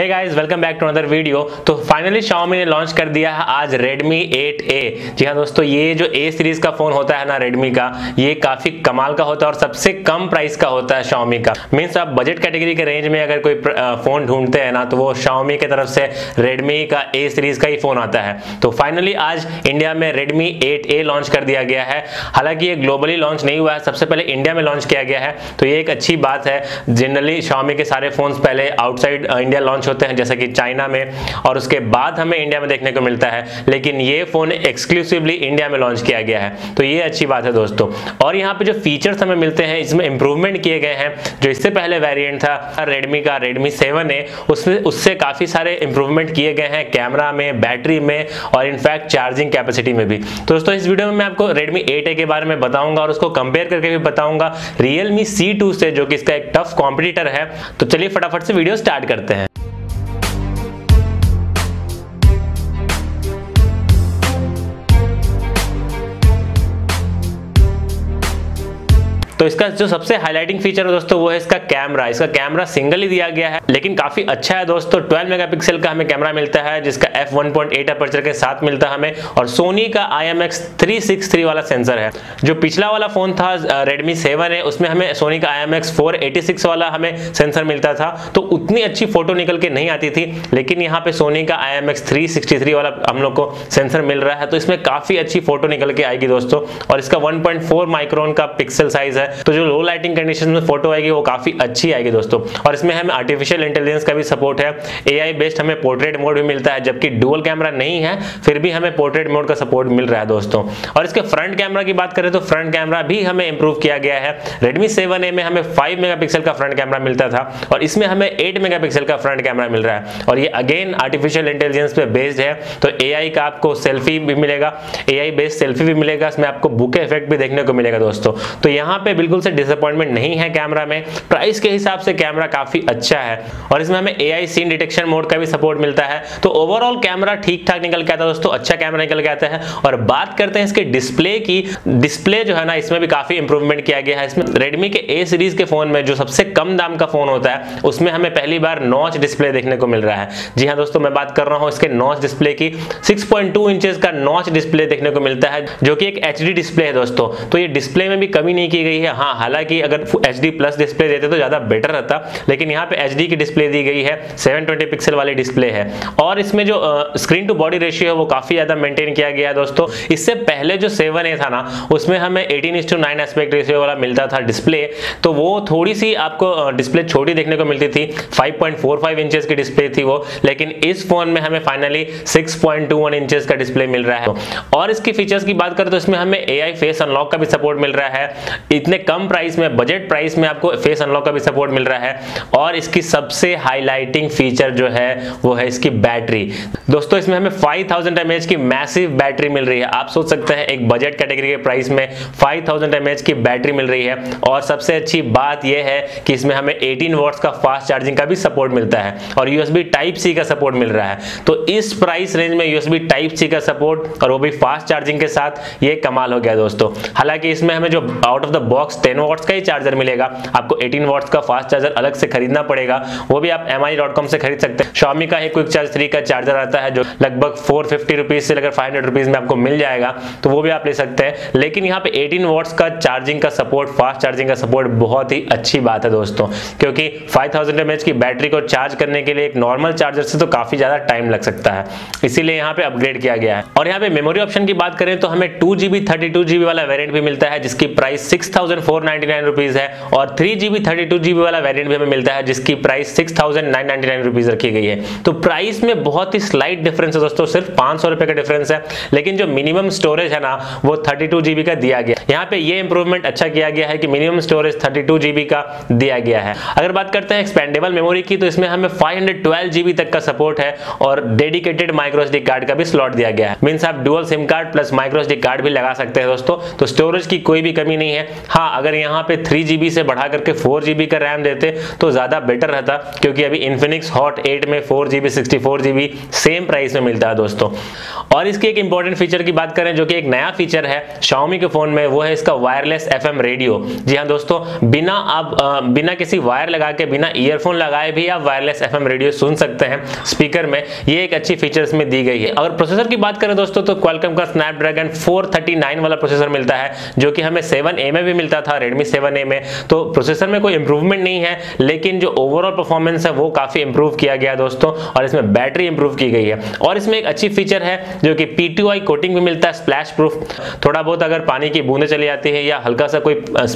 Hey guys welcome back to another video तो finally Xiaomi ने launch कर दिया है आज Redmi 8A जी हाँ दोस्तों, ये जो A सीरीज़ का फ़ोन होता है ना Redmi का, ये काफ़ी कमाल का होता है और सबसे कम प्राइस का होता है Xiaomi का। मीन्स आप बजट कैटेगरी के रेंज में अगर कोई फ़ोन ढूंढते हैं ना तो वो Xiaomi की तरफ़ से Redmi का A सीरीज़ का ही फ़ोन आता है। तो फाइनली आज इंडिया में Redmi 8A लॉन्च कर दिया गया है। हालाँकि ये ग्लोबली लॉन्च नहीं हुआ है, सबसे पहले इंडिया में लॉन्च किया गया है। तो ये एक अच्छी बात है। जनरली Xiaomi के सारे फ़ोन पहले आउटसाइड इंडिया लॉन्च होते हैं, जैसे कि चाइना में, और उसके बाद हमें इंडिया में देखने को मिलता है। लेकिन ये फ़ोन एक्सक्लूसिवली इंडिया में लॉन्च किया गया है। तो ये अच्छी बात है दोस्तों। और यहाँ पे जो फीचर्स हमें मिलते हैं, इसमें इंप्रूवमेंट किए गए हैं। जो इससे पहले वेरिएंट था रेडमी का रेडमी सेवन है उसमें, उससे काफ़ी सारे इंप्रूवमेंट किए गए हैं कैमरा में बैटरी में, और इनफैक्ट चार्जिंग कैपेसिटी में भी। तो दोस्तों, इस वीडियो में मैं आपको रेडमी एट के बारे में बताऊँगा, और उसको कंपेयर करके भी बताऊँगा रियलमी सी से, जो कि इसका एक टफ कॉम्पिटिटर है। तो चलिए फटाफट से वीडियो स्टार्ट करते हैं। तो इसका जो सबसे हाईलाइटिंग फीचर है दोस्तों, वो है इसका कैमरा इसका कैमरा सिंगल ही दिया गया है, लेकिन काफ़ी अच्छा है दोस्तों। 12 मेगापिक्सल का हमें कैमरा मिलता है, जिसका 1.8 अपर्चर के साथ मिलता है हमें, और सोनी का IMX 363 वाला सेंसर है। जो पिछला वाला फ़ोन था रेडमी सेवन है, उसमें हमें सोनी का IMX 486 वाला हमें सेंसर मिलता था। तो उतनी अच्छी फ़ोटो निकल के नहीं आती थी, लेकिन यहाँ पे सोनी का IMX 363 वाला हम लोग को सेंसर मिल रहा है। तो इसमें काफ़ी अच्छी फ़ोटो निकल के आएगी दोस्तों, और इसका वन माइक्रोन का पिक्सल साइज़ है। तो जो लो लाइटिंग कंडीशन में फ़ोटो आएगी, वो काफ़ी अच्छी आएगी दोस्तों। और इसमें हमें आर्टिफिशियल इंटेलिजेंस का भी सपोर्ट है। एआई बेस्ड हमें पोर्ट्रेट मोड भी मिलता है, जबकि डुअल कैमरा नहीं है, फिर भी हमें पोर्ट्रेट मोड का सपोर्ट मिल रहा है दोस्तों। और इसके फ्रंट कैमरा की बात करें तो फ्रंट कैमरा भी हमें इंप्रूव किया गया है। रेडमी सेवन में हमें फाइव मेगा का फ्रंट कैमरा मिलता था, और इसमें हमें एट मेगा का फ्रंट कैमरा मिल रहा है। और ये अगेन आर्टिफिशियल इंटेलिजेंस पे बेस्ड है तो एआई का आपको सेल्फी भी मिलेगा। एआई बेस्ड सेल्फी भी मिलेगा, इसमें आपको बुके इफ़ेक्ट भी देखने को मिलेगा दोस्तों। तो यहाँ पे बिल्कुल से डिसअपॉइंटमेंट नहीं है कैमरा में। प्राइस के हिसाब से कैमरा काफ़ी अच्छा है। और इसमें हमें एआई सीन डिटेक्शन मोड का भी सपोर्ट मिलता है। तो ओवरऑल कैमरा ठीक ठाक निकल के आता है दोस्तों अच्छा कैमरा निकल के आता है। और बात करते हैं इसके डिस्प्ले की। डिस्प्ले जो है ना, इसमें भी काफ़ी इंप्रूवमेंट किया गया है। इसमें रेडमी के ए सीरीज़ के फ़ोन में जो सबसे कम दाम का फ़ोन होता है, उसमें हमें पहली बार नॉच डिस्प्ले देखने को मिल रहा है। जी हाँ दोस्तों, मैं बात कर रहा हूँ इसके नॉच डिस्प्ले की। 6.2 इंचेस का नॉच डिस्प्ले देखने को मिलता है, जो कि एक एच डिस्प्ले है दोस्तों। तो ये डिस्प्ले में भी कमी नहीं की गई है। हाँ। हालाँकि अगर एच प्लस डिस्प्ले देते तो ज़्यादा बेटर रहता, लेकिन यहाँ पे एचडी की डिस्प्ले दी गई है 720 पिक्सल वाली डिस्प्ले है। और इसमें जो स्क्रीन टू बॉडी रेशियो है, वो काफ़ी ज़्यादा मेंटेन किया गया है दोस्तों। इससे पहले जो सेवन ए था ना, उसमें हमें एटीन इस टू नाइन एस्पेक्ट रेशियो वाला मिलता था डिस्प्ले तो वो थोड़ी सी आपको डिस्प्ले छोटी देखने को मिलती थी। 5.45 इंचेस की डिस्प्ले थी वो, लेकिन इस फ़ोन में हमें फाइनली 6.21 इंचेस का डिस्प्ले मिल रहा है। और इसकी फीचर्स की बात करें तो इसमें हमें ए फेस अनलॉक का भी सपोर्ट मिल रहा है। इतने कम प्राइस में, बजट प्राइस में आपको फेस अनलॉक का भी सपोर्ट मिल रहा है और इसकी सबसे हाईलाइटिंग फीचर जो है, वो है इसकी बैटरी। दोस्तों, इसमें हमें 5000 थाउज़ेंड की मैसिव बैटरी मिल रही है। आप सोच सकते हैं, एक बजट कैटेगरी के प्राइस में 5000 थाउज़ेंड की बैटरी मिल रही है। और सबसे अच्छी बात यह है कि इसमें हमें 18 वॉट्स का फास्ट चार्जिंग का भी सपोर्ट मिलता है और यूएसबी टाइप सी का सपोर्ट मिल रहा है। तो इस प्राइस रेंज में यूएसबी टाइप सी का सपोर्ट और वो भी फास्ट चार्जिंग के साथ, ये कमाल हो गया दोस्तों। हालाँकि इसमें हमें जो out of the box 10 watts का ही चार्जर मिलेगा। आपको 18 वॉट्स का फास्ट चार्जर अलग से खरीदना पड़ेगा। वो भी आप एम से खरीद सकते हैं। शॉमी का ही क्विक चार्ज थ्री का चार्जर आता है, जो लगभग फोर फिफ्टी से लेकर फाइव हंड्रेड में आपको मिल जाएगा। तो वो भी आप ले सकते हैं। लेकिन यहाँ पे 18 वॉट्स का चार्जिंग का सपोर्ट फास्ट चार्जिंग का सपोर्ट बहुत ही अच्छी बात है दोस्तों। क्योंकि 5000 थाउज़ेंड की बैटरी को चार्ज करने के लिए एक नॉर्मल चार्जर से तो काफ़ी ज़्यादा टाइम लग सकता है। इसीलिए यहाँ पे अपग्रेड किया गया है। और यहाँ पे मेमोरी ऑप्शन की बात करें तो हमें two GB thirty two GB वाला वेरियंट भी मिलता है, जिसकी price six four ninety nine rupees है और three GB, thirty two GB वाला वेरिएंट भी हमें मिलता है, जिसकी price six thousand nine ninety nine rupees रखी गई है। तो प्राइस में बहुत ही स्लाइट डिफरेंस है दोस्तों, सिर्फ़ पाँच सौ रुपए का डिफरेंस है। लेकिन जो मिनिमम स्टोरेज है ना, वो थर्टी टू जीबी का दिया गया। यहाँ पे ये इंप्रूवमेंट अच्छा किया गया है कि minimum storage thirty two GB का दिया गया है। अगर बात करते हैं एक्सपेंडेबल मेमोरी की तो इसमें हमें फाइव हंड्रेड ट्वेल्व जीबी तक का सपोर्ट है और डेडिकेटेड माइक्रोसडी कार्ड का भी स्लॉट दिया गया है। मीन्स आप dual SIM card plus microSD card भी लगा सकते हैं दोस्तों। तो स्टोरेज की कोई भी कमी नहीं हाँ। हाँ अगर यहाँ पे थ्री जीबी से बढ़ा करके फोर जीबी का रैम देते तो ज़्यादा बेटर रहता, क्योंकि अभी इन्फिनिक्स हॉट एट में four GB sixty four GB same price में मिलता है दोस्तों। और इसकी एक इंपॉर्टेंट फीचर की बात करें, जो कि एक नया फीचर है Xiaomi के फ़ोन में, वो है इसका वायरलेस एफएम रेडियो जी हाँ दोस्तों, बिना आप बिना किसी वायर लगा के, बिना ईयरफोन लगाए भी आप वायरलेस एफ़ रेडियो सुन सकते हैं स्पीकर में। ये एक अच्छी फीचर इसमें दी गई है। अगर प्रोसेसर की बात करें दोस्तों तो क्वालकम का स्नैपड्रैगन 439 वाला प्रोसेसर मिलता है, जो कि हमें 7A में भी मिलता था Redmi 7A में तो प्रोसेसर में कोई इंप्रूवमेंट नहीं है, लेकिन जो ओवरऑल परफॉर्मेंस है वो काफ़ी इंप्रूव किया गया दोस्तों, और इसमें बैटरी इंप्रूव की गई है। और इसमें एक अच्छी फीचर है, जो कि पी कोटिंग भी मिलता है स्प्लैश प्रूफ थोड़ा बहुत अगर पानी की बूंदे चली जाती है या हल्का सा कोई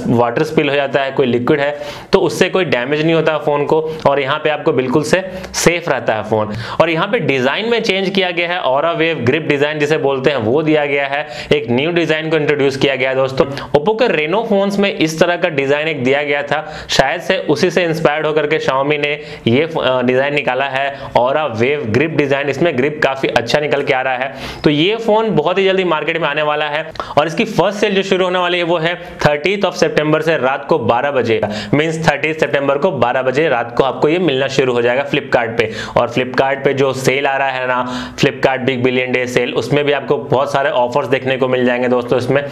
वाटर स्पिल हो जाता है, कोई लिक्विड है तो उससे कोई डैमेज नहीं होता फ़ोन को, और यहाँ पे आपको बिल्कुल से सेफ़ रहता है फ़ोन और यहाँ पे डिज़ाइन में चेंज किया गया है और वेव ग्रिप डिज़ाइन जिसे बोलते हैं, वो दिया गया है, एक न्यू डिज़ाइन को इंट्रोड्यूस किया गया दोस्तों। ओप्पो के रेनो फोन्स में इस तरह का डिज़ाइन एक दिया गया था। शायद से उसी से इंस्पायर्ड होकर के Xiaomi ने ये डिज़ाइन निकाला है और वेव ग्रिप डिज़ाइन इसमें ग्रिप काफ़ी अच्छा निकल के आ रहा है। तो ये फ़ोन बहुत ही जल्दी मार्केट में आने वाला है और इसकी फ़र्स्ट सेल जो शुरू होने वाली है वो है थर्टीथ ऑफ़ सेप्टेम्बर से रात को बारह बजे। मीन्स थर्टी सेप्टेम्बर को बारह बजे रात को आपको ये मिलना शुरू हो जाएगा फ्लिपकार्ट और फ्लिपकार्ट जो सेल आ रहा है ना Flipkart Big Billion Day sale उसमें भी आपको बहुत सारे ऑफर्स देखने को मिल जाएँगे दोस्तों इसमें।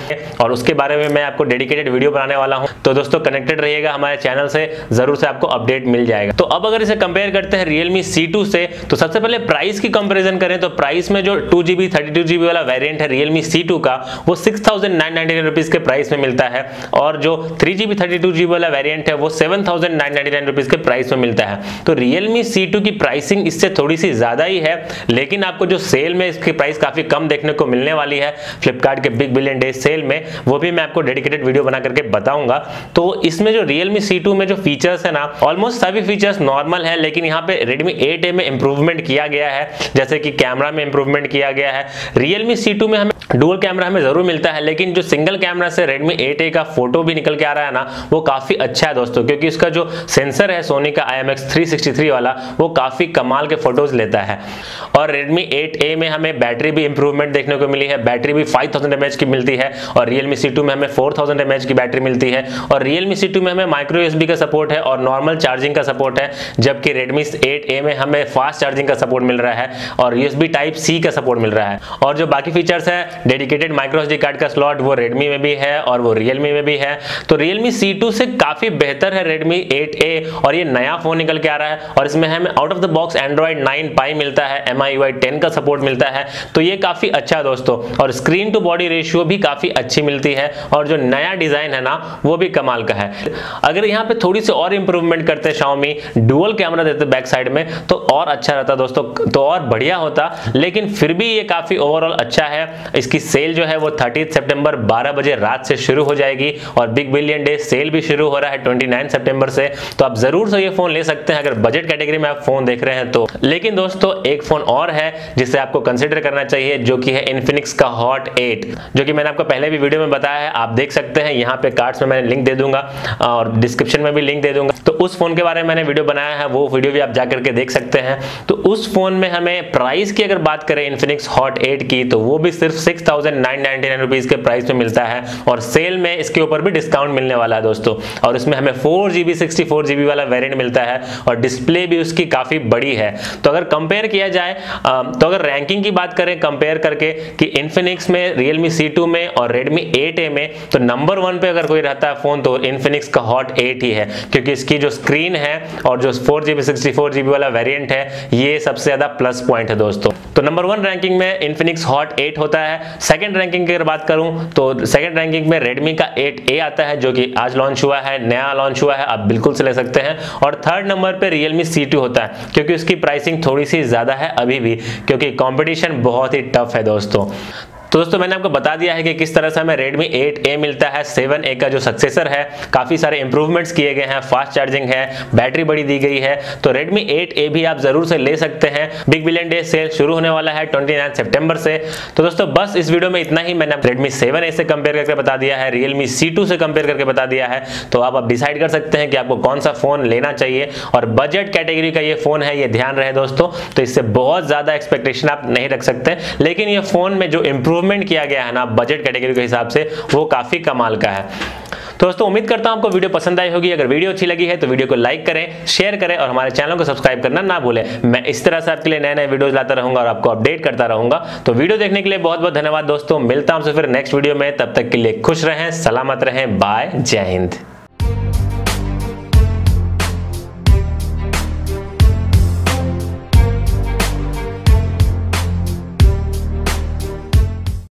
और उसके बारे में मैं आपको डेडिकेटेड वीडियो बनाने वाला हूँ। तो दोस्तों कनेक्टेड रहिएगा हमारे चैनल से। ज़रूर से आपको अपडेट मिल जाएगा। तो अब अगर इसे कंपेयर करते हैं Realme C2 से तो सबसे पहले प्राइस की कंपेरिजन करें। तो प्राइस में जो टू जीबी वाला वेरियंट है Realme C2 का, वो सिक्स थाउज़ेंड के प्राइस में मिलता है। और जो three GB thirty two GB वाला वेरियंट है, वो सेवन के प्राइस में मिलता है। तो Realme C2 की प्राइसिंग इससे थोड़ी सी ज़्यादा ही है, लेकिन आपको जो सेल में इसकी प्राइस काफ़ी कम देखने को मिलने वाली है। फ्लिपकार्ट के बिग बिलियन डे सेल में, वो भी मैं आपको डेडिकेटेड वीडियो बना करके बताऊँगा। तो इसमें जो Realme C2 में जो फीचर्स है ना ऑलमोस्ट सभी फीचर्स नॉर्मल है, लेकिन यहाँ पे Redmi 8A में इंप्रूवमेंट किया गया है। जैसे कि कैमरा में इंप्रूवमेंट किया गया है। Realme C2 में हमें डुअल कैमरा हमें ज़रूर मिलता है, लेकिन जो सिंगल कैमरा से Redmi 8A का फ़ोटो भी निकल के आ रहा है ना, वो काफ़ी अच्छा है दोस्तों, क्योंकि इसका जो सेंसर है सोनी का IMX 363 वाला, वो काफ़ी कमाल के फ़ोटोज़ लेता है। और Redmi 8A में हमें बैटरी भी इंप्रूवमेंट देखने को मिली है। बैटरी भी 5000 mAh की मिलती है, और Realme C2 में हमें 4000 mAh की बैटरी मिलती है और Realme C2 में हमें माइक्रो USB का सपोर्ट है और नॉर्मल चार्जिंग का सपोर्ट है, जबकि Redmi 8A में हमें फास्ट चार्जिंग का सपोर्ट मिल रहा है और USB टाइप C का सपोर्ट मिल रहा है। और जो बाकी फीचर्स है डेडिकेटेड माइक्रो एसडी कार्ड का स्लॉट वो Redmi में भी है और वो Realme में भी है। तो Realme C2 से काफ़ी बेहतर है Redmi 8A और ये नया फ़ोन निकल के आ रहा है और इसमें हमें out of the box Android 9 Pie मिलता है MIUI 10 का सपोर्ट मिलता है। तो ये काफ़ी अच्छा दोस्तों और स्क्रीन टू बॉडी रेशियो भी काफ़ी अच्छी मिलती है और जो नया डिज़ाइन है ना, वो भी कमाल का है। अगर यहाँ पे थोड़ी सी और इंप्रूवमेंट करते Xiaomi डुअल कैमरा देते बैक साइड में तो और अच्छा रहता दोस्तों तो और बढ़िया होता, लेकिन फिर भी ये काफ़ी ओवरऑल अच्छा है। इसकी सेल जो है वो थर्टी सेप्टेम्बर बारह बजे रात से शुरू हो जाएगी, और बिग बिलियन डे सेल भी शुरू हो रहा है ट्वेंटी सेप्टेम्बर से। तो आप ज़रूर से ये फ़ोन ले सकते हैं, अगर बजट कैटेगरी में आप फ़ोन देख रहे हैं तो। लेकिन दोस्तों, एक फ़ोन और है, जिसे आपको कंसिडर करना चाहिए, जो कि है इन्फिनिक्स का हॉट 8 जो कि मैंने आपको पहले भी वीडियो में बताया है, आप देख सकते हैं, यहाँ पे कार्ड्स में मैंने लिंक दे दूँगा और डिस्क्रिप्शन में भी लिंक दे दूँगा। तो उस फ़ोन के बारे में मैंने वीडियो बनाया है, वो वीडियो भी आप जाकर के देख सकते हैं। तो उस फ़ोन में हमें प्राइस की अगर बात करें इन्फिनिक्स हॉट 8 की तो वो भी सिर्फ़ सिक्स थाउज़ेंड के प्राइस में मिलता है, और सेल में इसके ऊपर भी डिस्काउंट मिलने वाला है दोस्तों। और इसमें हमें फोर जीबी फोर जीबी वाला वेरियंट मिलता है, और डिस्प्ले भी उसकी काफ़ी बड़ी है। तो अगर कंपेयर किया जाए तो अगर रैंकिंग की बात करें कंपेयर करके कि इन्फिनिक्स में, Realme C2 में और Redmi 8A में तो नंबर वन पे अगर कोई रहता है फ़ोन तो इन्फिनिक्स का हॉट 8 ही है, क्योंकि इसकी जो स्क्रीन है और जो four GB sixty four GB वाला वेरियंट है, ये सबसे ज़्यादा प्लस पॉइंट है दोस्तों। तो नंबर वन रैंकिंग में इन्फिनिक्स हॉट 8 होता है। सेकंड रैंकिंग की अगर बात करूँ तो सेकंड रैंकिंग में Redmi का 8A आता है, जो कि आज लॉन्च हुआ है, नया लॉन्च हुआ है, आप बिल्कुल से ले सकते हैं। और थर्ड नंबर पे Realme C2 होता है, क्योंकि उसकी प्राइसिंग थोड़ी सी ज़्यादा है अभी भी, क्योंकि कॉम्पिटिशन बहुत ही टफ है दोस्तों। तो दोस्तों, मैंने आपको बता दिया है कि किस तरह से हमें Redmi 8A मिलता है। 7A का जो सक्सेसर है, काफ़ी सारे इंप्रूवमेंट्स किए गए हैं। फास्ट चार्जिंग है बैटरी बड़ी दी गई है। तो Redmi 8A भी आप ज़रूर से ले सकते हैं। बिग बिलियन डे सेल शुरू होने वाला है 29 सितंबर से। तो दोस्तों, बस इस वीडियो में इतना ही। मैंने Redmi 7A से कंपेयर करके बता दिया है। Realme C2 से कंपेयर करके बता दिया है। तो आप अब डिसाइड कर सकते हैं कि आपको कौन सा फ़ोन लेना चाहिए। और बजट कैटेगरी का ये फ़ोन है, ये ध्यान रहे दोस्तों। तो इससे बहुत ज़्यादा एक्सपेक्टेशन आप नहीं रख सकते। लेकिन ये फ़ोन में जो इंप्रूव इंप्रूवमेंट किया गया है ना बजट कैटेगरी के हिसाब से, वो काफ़ी कमाल का है। तो दोस्तों, उम्मीद करता हूँ आपको वीडियो पसंद आई होगी। अगर वीडियो अच्छी लगी है तो वीडियो को लाइक करें शेयर करें और हमारे चैनल को सब्सक्राइब करना ना भूलें। मैं इस तरह से आपके लिए नए नए वीडियोज़ लाता रहूँगा और आपको अपडेट करता रहूँगा। तो वीडियो देखने के लिए बहुत बहुत धन्यवाद दोस्तों। मिलता हूँ फिर नेक्स्ट वीडियो में। तब तक के लिए खुश रहें, सलामत रहें। बाय जय हिंद